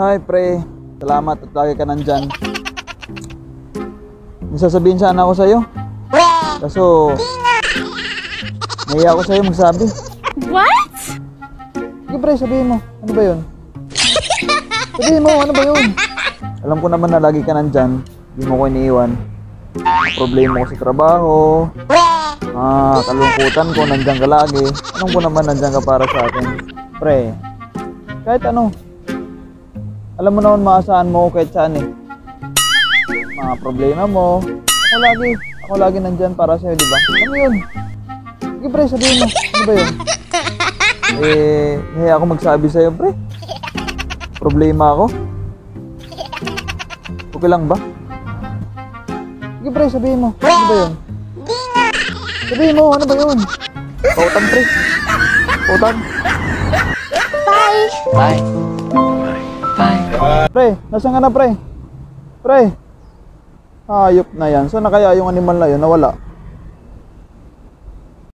Hi, pre. Salamat at lagi ka nandyan. May sasabihin sana ako sa'yo. Kaso, nahiya ako sa'yo magsabi. What? Sige, pre, sabihin mo. Ano ba yun? Sabihin mo, ano ba yun? Alam ko naman na lagi ka nandyan. Hindi mo ko iniiwan. Problema ko sa trabaho. Ah, kalungkutan ko, nandyan ka lagi. Anong ko naman nandyan ka para sa akin? Pre, kahit ano. Alam mo naman maasahan mo ko kahit saan eh. Mga problema mo. Ako lagi, ako lagi nandyan para sa'yo, di ba? Ano yun? Sige pre, sabihin mo. Ano ba yun? Eh, hindi ako magsabi sa'yo, pre. Problema ako. Okay lang ba? Sige, pre, sabihin mo. Ano ba yun? Sabihin mo, ano ba yun? Pautang, pre. Pautang. Bye. Bye. Pre, nasan ka na, pre? Pre. Hayop na yan. Saan na kaya yung animal na yun? Nawala.